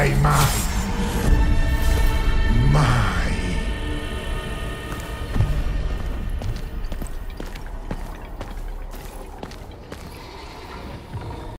they must.